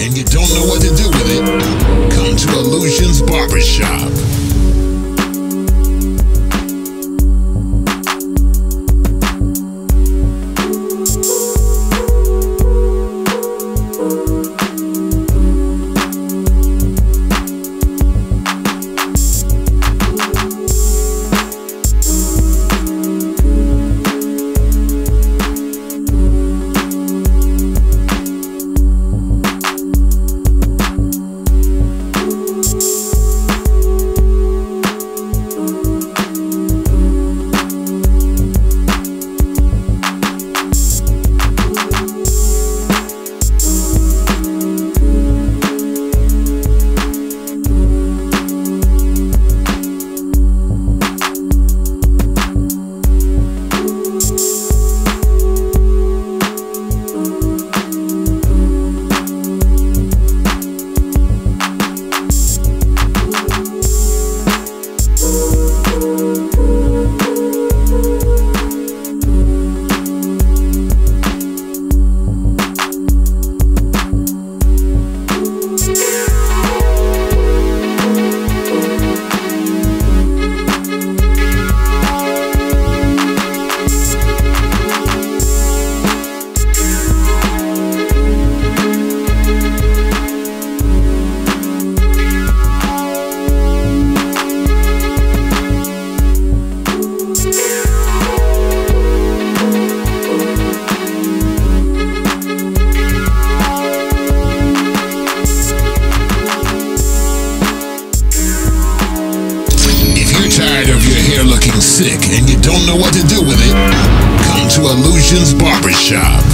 and you don't know what to do with it, come to Allusions Barbershop. You're tired of your hair looking sick and you don't know what to do with it, come to Allusions Barbershop.